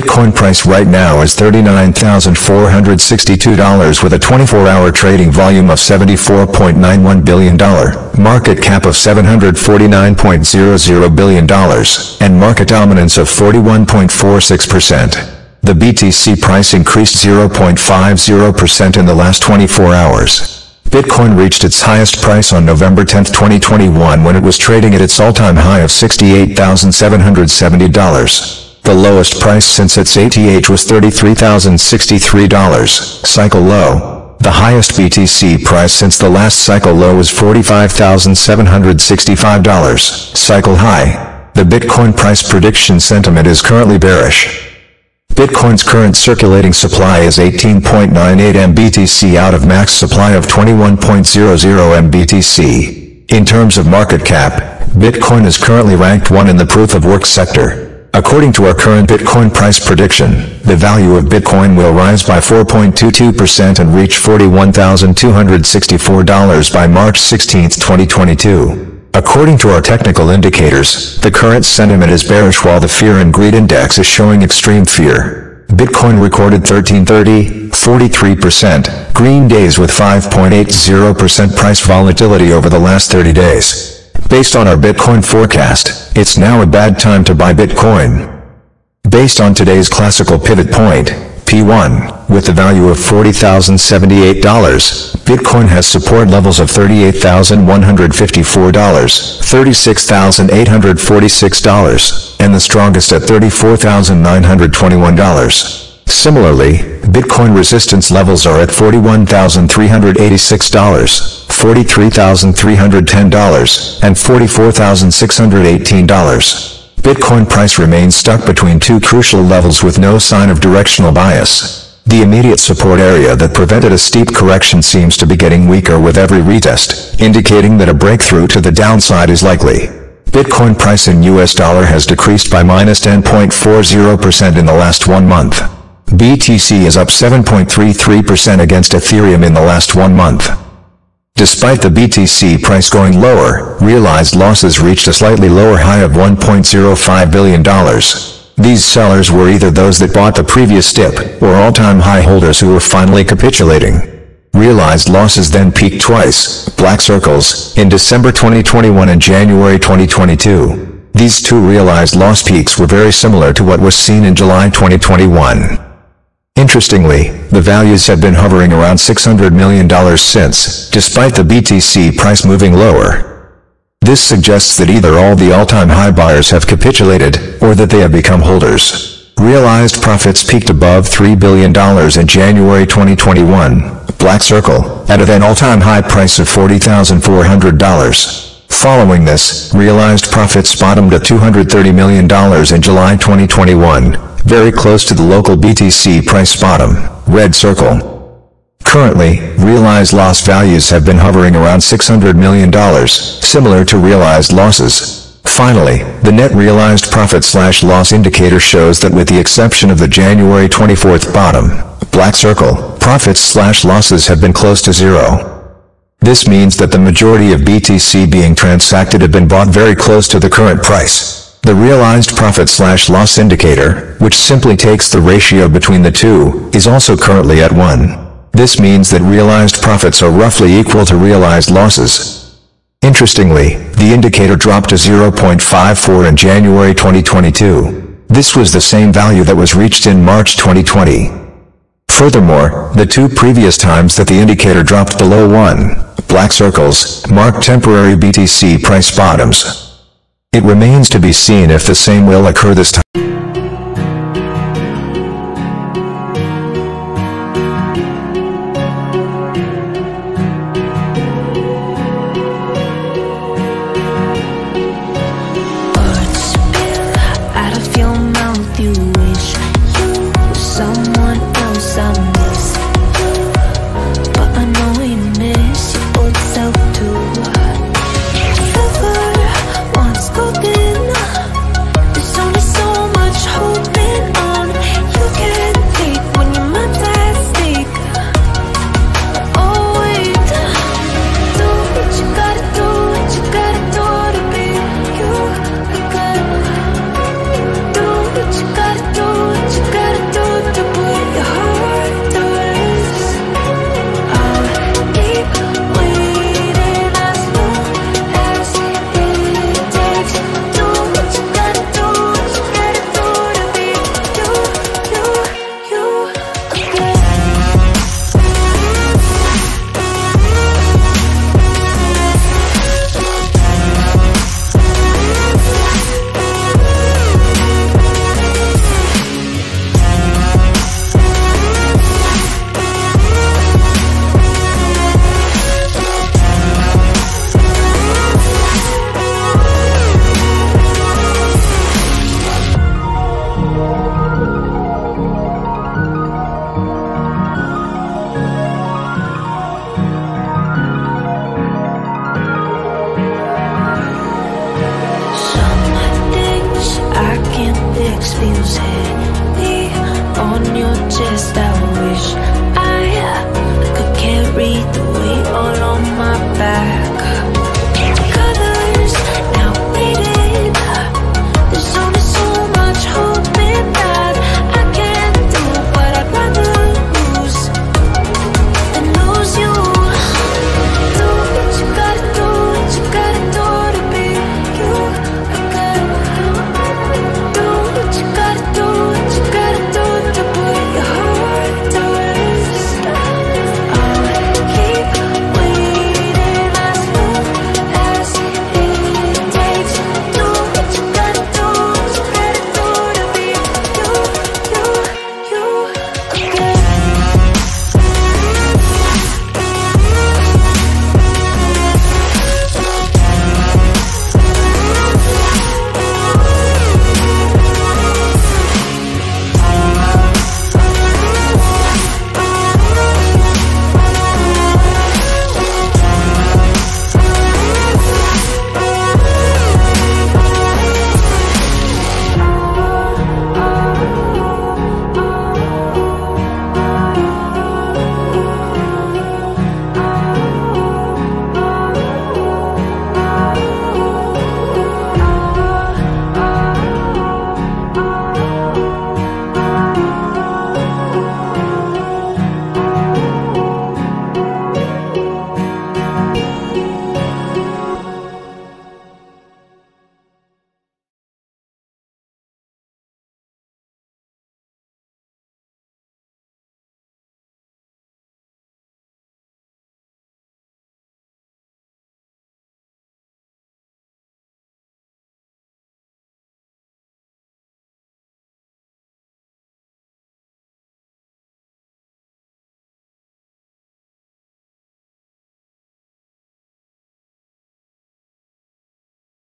Bitcoin price right now is $39,462 with a 24-hour trading volume of $74.91 billion, market cap of $749.00 billion, and market dominance of 41.46%. The BTC price increased 0.50% in the last 24 hours. Bitcoin reached its highest price on November 10, 2021 when it was trading at its all-time high of $68,770. The lowest price since its ATH was $33,063, cycle low. The highest BTC price since the last cycle low was $45,765, cycle high. The Bitcoin price prediction sentiment is currently bearish. Bitcoin's current circulating supply is 18.98 MBTC out of max supply of 21.00 MBTC. In terms of market cap, Bitcoin is currently ranked 1 in the proof of work sector. According to our current Bitcoin price prediction, the value of Bitcoin will rise by 4.22% and reach $41,264 by March 16, 2022. According to our technical indicators, the current sentiment is bearish while the fear and greed index is showing extreme fear. Bitcoin recorded 1330, 43%, green days with 5.80% price volatility over the last 30 days. Based on our Bitcoin forecast, it's now a bad time to buy Bitcoin. Based on today's classical pivot point, P1, with the value of $40,078, Bitcoin has support levels of $38,154, $36,846, and the strongest at $34,921. Similarly, Bitcoin resistance levels are at $41,386, $43,310, and $44,618. Bitcoin price remains stuck between two crucial levels with no sign of directional bias. The immediate support area that prevented a steep correction seems to be getting weaker with every retest, indicating that a breakthrough to the downside is likely. Bitcoin price in US dollar has decreased by minus 10.40% in the last one month. BTC is up 7.33% against Ethereum in the last one month. Despite the BTC price going lower, realized losses reached a slightly lower high of $1.05 billion. These sellers were either those that bought the previous dip, or all-time high holders who were finally capitulating. Realized losses then peaked twice, black circles, in December 2021 and January 2022. These two realized loss peaks were very similar to what was seen in July 2021. Interestingly, the values have been hovering around $600 million since, despite the BTC price moving lower. This suggests that either all the all-time high buyers have capitulated, or that they have become holders. Realized profits peaked above $3 billion in January 2021, Black Circle, at an all-time high price of $40,400. Following this, realized profits bottomed at $230 million in July 2021, very close to the local BTC price bottom, red circle. Currently, realized loss values have been hovering around $600 million, similar to realized losses. Finally, the net realized profit slash loss indicator shows that with the exception of the January 24th bottom, black circle, profits slash losses have been close to zero. This means that the majority of BTC being transacted have been bought very close to the current price. The realized profit slash loss indicator, which simply takes the ratio between the two, is also currently at 1. This means that realized profits are roughly equal to realized losses. Interestingly, the indicator dropped to 0.54 in January 2022. This was the same value that was reached in March 2020. Furthermore, the two previous times that the indicator dropped below 1, black circles, marked temporary BTC price bottoms. It remains to be seen if the same will occur this time.